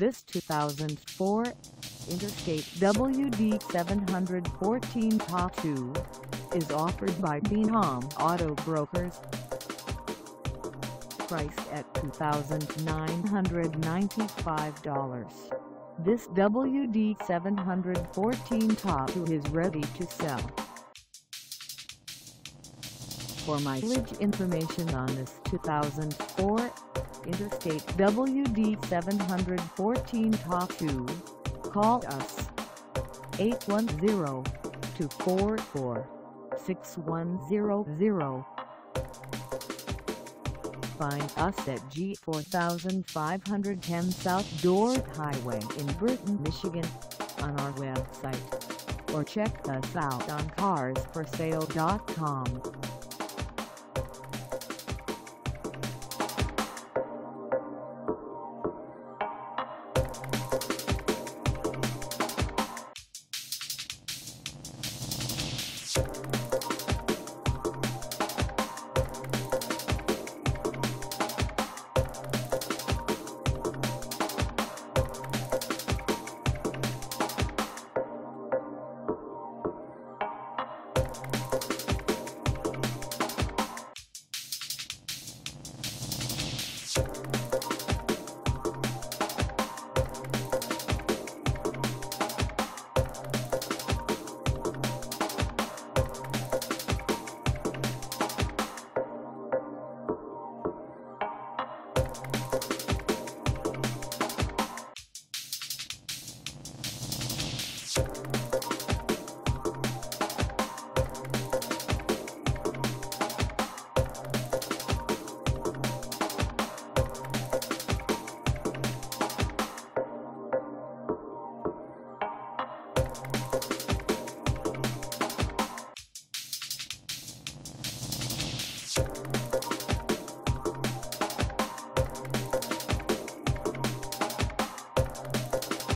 This 2004 Interstate WD 714 Ta2 is offered by Denam Auto Brokers. Priced at $2,995. This WD 714 Ta2 is ready to sell. For mileage information on this 2004 Interstate WD 714 Ta2, call us 810-244-6100. Find us at G4510 South Dort Highway in Burton, Michigan on our website or check us out on carsforsale.com. Thank